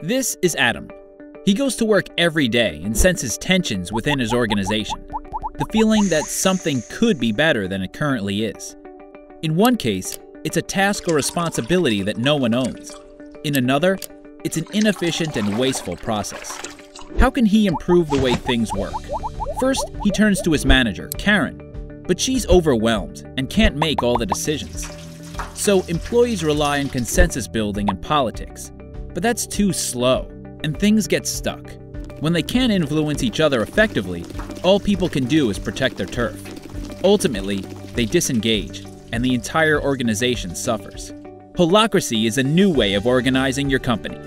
This is Adam. He goes to work every day and senses tensions within his organization. The feeling that something could be better than it currently is. In one case, it's a task or responsibility that no one owns. In another, it's an inefficient and wasteful process. How can he improve the way things work? First, he turns to his manager, Karen, but she's overwhelmed and can't make all the decisions. So, employees rely on consensus building and politics, but that's too slow, and things get stuck. When they can't influence each other effectively, all people can do is protect their turf. Ultimately, they disengage, and the entire organization suffers. Holacracy is a new way of organizing your company.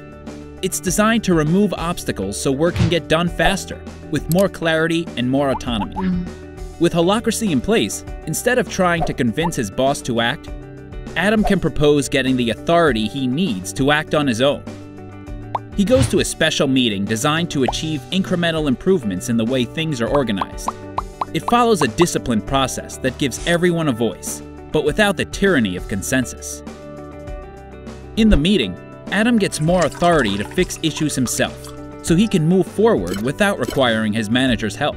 It's designed to remove obstacles so work can get done faster, with more clarity and more autonomy. With Holacracy in place, instead of trying to convince his boss to act, Adam can propose getting the authority he needs to act on his own. He goes to a special meeting designed to achieve incremental improvements in the way things are organized. It follows a disciplined process that gives everyone a voice, but without the tyranny of consensus. In the meeting, Adam gets more authority to fix issues himself, so he can move forward without requiring his manager's help.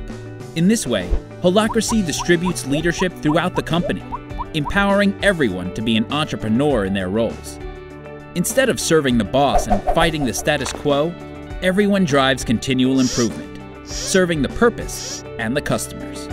In this way, Holacracy distributes leadership throughout the company, empowering everyone to be an entrepreneur in their roles. Instead of serving the boss and fighting the status quo, everyone drives continual improvement, serving the purpose and the customers.